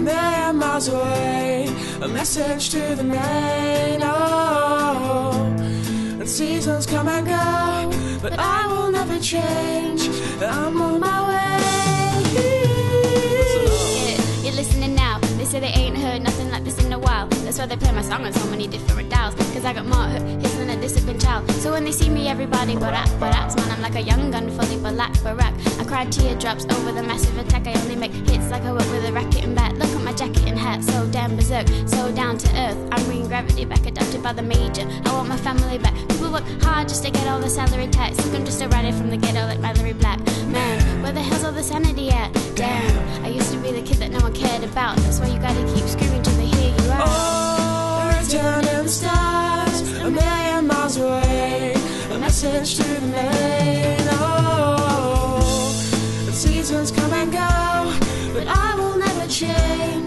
miles away. A message to the main. Oh, and seasons come and go, but I will never change. Song on so many different dials. Cause I got more hits than a disciplined child. So when they see me, everybody barack, baracks. Man, I'm like a young gun, fully black, barack. I cry teardrops over the massive attack. I only make hits like I work with a racket and bat. Look at my jacket and hat, so damn berserk, so down to earth. I'm bringing gravity back, adopted by the major. I want my family back. People work hard just to get all the salary tax. Look, I'm just a writer from the ghetto like Malorie Black. Man, where the hell's all the sanity at? Damn, I used to be the kid that no one cared about. That's why miles away. A message to the main. Oh, the seasons come and go, but I will never change.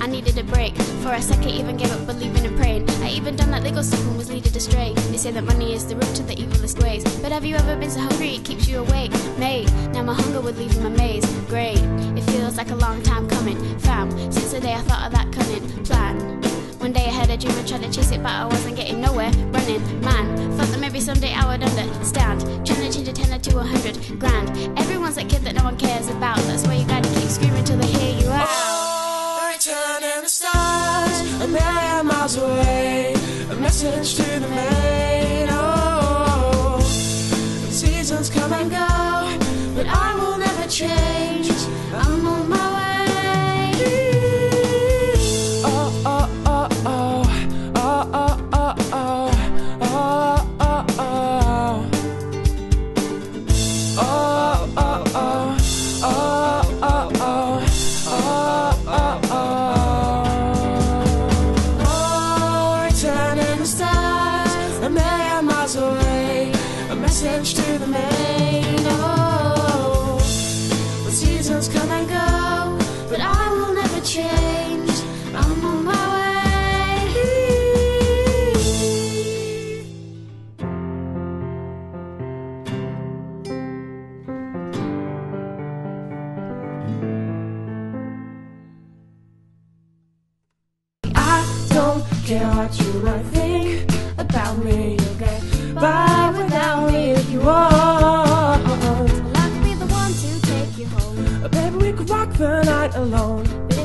I needed a break. For a second, even gave up believing and praying. I even done that legal stuff and was leaded astray. They say that money is the root to the evilest ways. But have you ever been so hungry it keeps you awake? Mate, now my hunger would leave my maze. Great, it feels like a long time coming. Fam, since the day I thought of that cunning plan. One day I had a dream and tried to chase it, but I wasn't getting nowhere. Running, man, thought that maybe someday I would understand. Trying to change a tenner to a hundred grand. Everyone's that kid that no one cares about. That's why you gotta keep screaming till they hear you out. Miles away. A message to the main. Oh, seasons come and go, but I will never change. Message to the main. Oh, the seasons come and go, but I will never change. I'm on my way. I don't care what you might think about me. Home. Baby, we could rock the night alone.